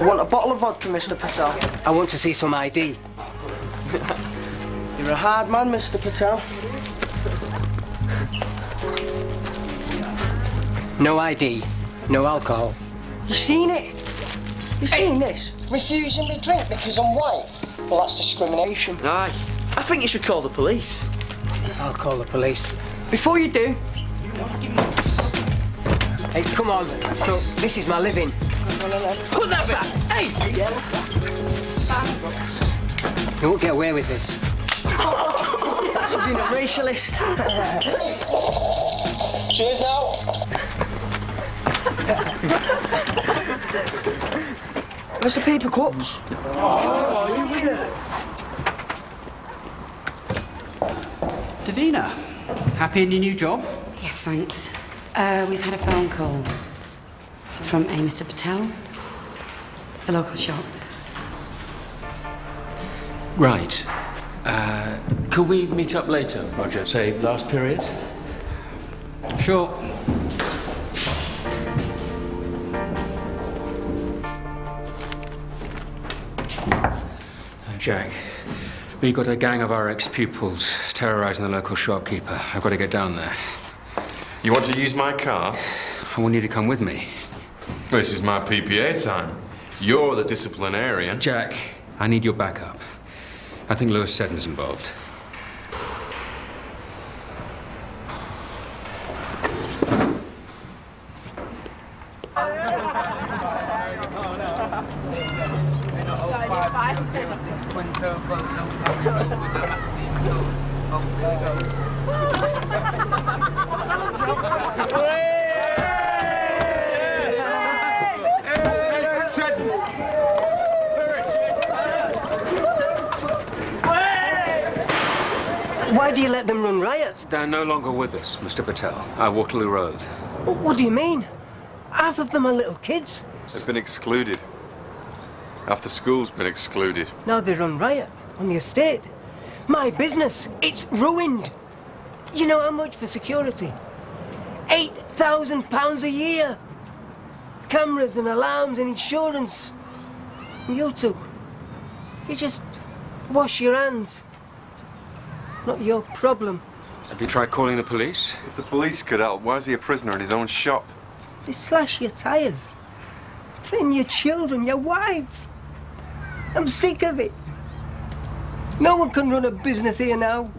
I want a bottle of vodka, Mr. Patel. I want to see some ID. You're a hard man, Mr. Patel. No ID, no alcohol. You seen it? You seen this? Refusing me drink because I'm white? Well, that's discrimination. Aye. I think you should call the police. I'll call the police. Before you do, Hey, come on. Look, this is my living. Put that back! Hey! You won't get away with this. that's for being a racialist. Cheers now. Where's the paper cups? Oh, Davina, happy in your new job? Yes, thanks. Uh, we've had a phone call from a Mr. Patel, the local shop. Right. Uh, could we meet up later, Roger? Say, last period? Sure. Uh, Jack, we got a gang of our ex-pupils terrorizing the local shopkeeper. I've got to get down there. You want to use my car? I want you to come with me. This is my PPA time. You're the disciplinarian. Jack, I need your backup. I think Lewis Seddon's involved. Why do you let them run riot? They're no longer with us, Mr. Patel. At Waterloo Road. What do you mean? Half of them are little kids. They've been excluded. Half the school's been excluded. Now they run riot on the estate. My business, it's ruined. You know how much for security? Eight thousand pounds a year. Cameras and alarms and insurance. You two, you just wash your hands. Not your problem. Have you tried calling the police? If the police could help, why is he a prisoner in his own shop? They slash your tires. Threaten your children, your wife. I'm sick of it. No one can run a business here now.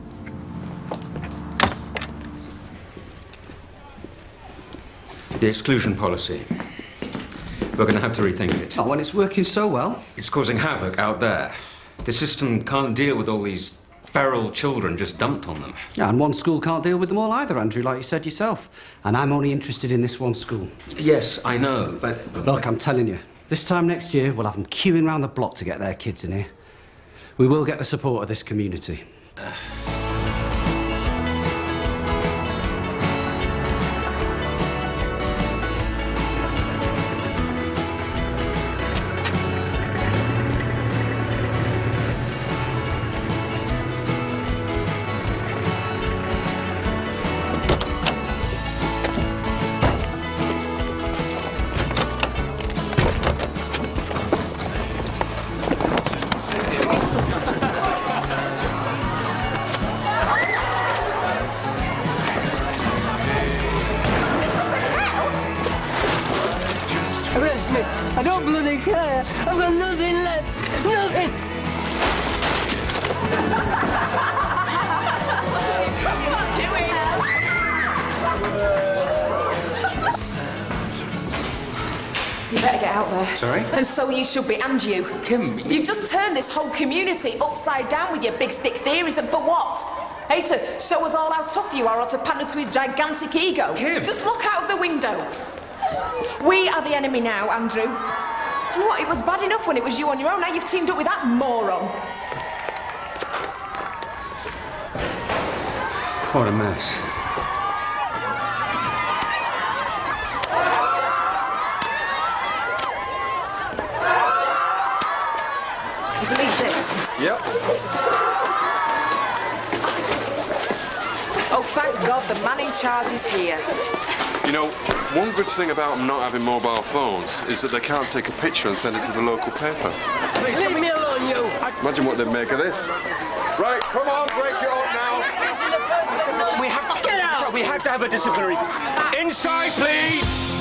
The exclusion policy. We're going to have to rethink it. Oh, when it's working so well. It's causing havoc out there. The system can't deal with all these feral children just dumped on them. Yeah, and one school can't deal with them all either, Andrew, like you said yourself. And I'm only interested in this one school. Yes, I know, but... Look, I'm telling you, this time next year, we'll have them queuing round the block to get their kids in here. We will get the support of this community. I don't bloody care. I've got nothing left. Nothing. You better get out there. Sorry? And so you should be, and you. Kim, You've just turned this whole community upside down with your big stick theories, and for what? Hey, to show us all how tough you are or to pander to his gigantic ego? Kim! Just look out of the window. We are the enemy now, Andrew. Do you know what? It was bad enough when it was you on your own. Now you've teamed up with that moron. what a mess. Do you believe this? Yep. Oh, thank Thank God the man in charge is here. You know, one good thing about them not having mobile phones is that they can't take a picture and send it to the local paper. Leave me alone, you! Imagine what they'd make of this. Right, come on, break it up now. We have to get out. We have to have a disciplinary. Inside, please.